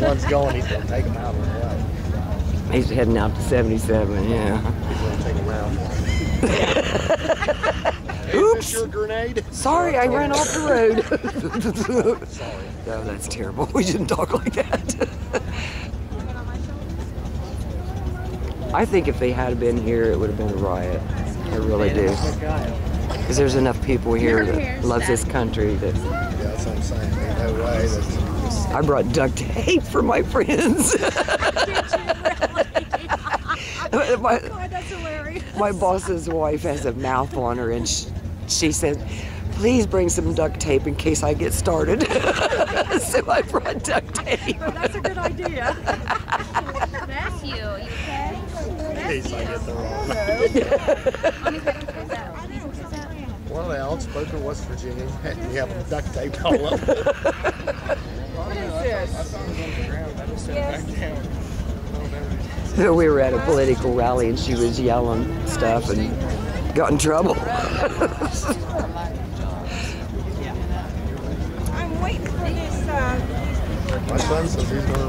when one's going, he's gonna take them out on the way. He's heading out to 77, yeah. He's gonna take them out. Oops. your grenade? Sorry, I ran off the road. Sorry. no, that's terrible. We shouldn't talk like that. I think if they had been here, it would have been a riot. I really do. Because there's enough people here that loves this country that Yeah, that's what I'm saying. Ain't no way that's. I brought duct tape for my friends. my, oh, God, that's hilarious. my boss's wife has a mouth on her, and she, she said, "Please bring some duct tape in case I get started." so I brought duct tape. But that's a good idea. Matthew, you okay? In case I get the wrong. Let me take a piece out. Can you take this out? Well, they outspoken West Virginia. You have duct tape all over. What is this? So we were at a political rally, and she was yelling stuff and got in trouble. I'm waiting for this, uh, My son says he's gonna